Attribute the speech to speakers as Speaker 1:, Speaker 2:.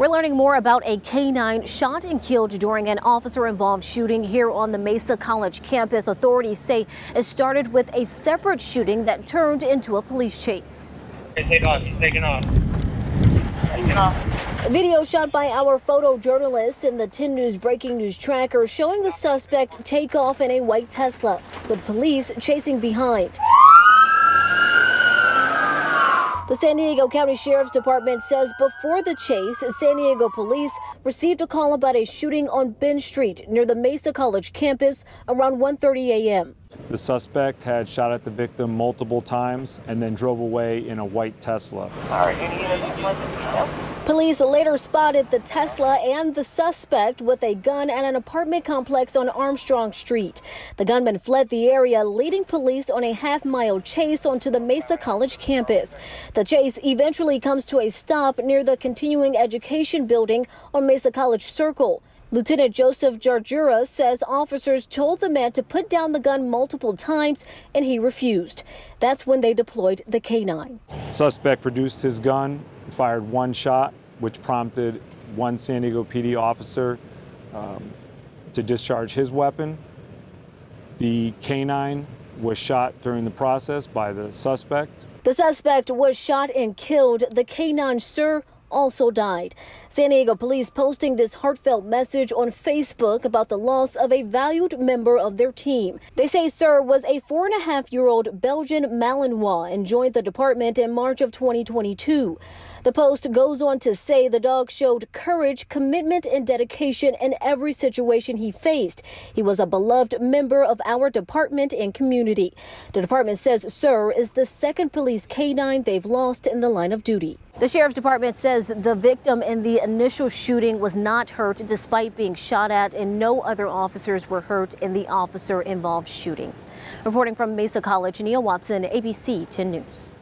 Speaker 1: We're learning more about a canine shot and killed during an officer involved shooting here on the Mesa College campus. Authorities say it started with a separate shooting that turned into a police chase.
Speaker 2: Take off. He's taking off. Taking off.
Speaker 1: A video shot by our photojournalist in the 10 News breaking news tracker showing the suspect take off in a white Tesla with police chasing behind. The San Diego County Sheriff's Department says before the chase, San Diego police received a call about a shooting on Ben Street near the Mesa College campus around 1:30 a.m.
Speaker 3: The suspect had shot at the victim multiple times and then drove away in a white Tesla.
Speaker 2: All right. Any interviews?
Speaker 1: Police later spotted the Tesla and the suspect with a gun at an apartment complex on Armstrong Street. The gunman fled the area, leading police on a half mile chase onto the Mesa College campus. The chase eventually comes to a stop near the continuing education building on Mesa College Circle. Lieutenant Joseph Jarjura says officers told the man to put down the gun multiple times and he refused. That's when they deployed the canine.
Speaker 3: Suspect produced his gun, fired one shot, which prompted one San Diego PD officer um, to discharge his weapon. The canine was shot during the process by the suspect.
Speaker 1: The suspect was shot and killed. The canine, sir, also died. San Diego police posting this heartfelt message on Facebook about the loss of a valued member of their team. They say Sir was a four and a half year old Belgian Malinois and joined the department in March of 2022. The post goes on to say the dog showed courage, commitment, and dedication in every situation he faced. He was a beloved member of our department and community. The department says Sir is the second police canine they've lost in the line of duty. The sheriff's department says the victim in the initial shooting was not hurt despite being shot at, and no other officers were hurt in the officer involved shooting. Reporting from Mesa College, Nia Watson, ABC 10 News.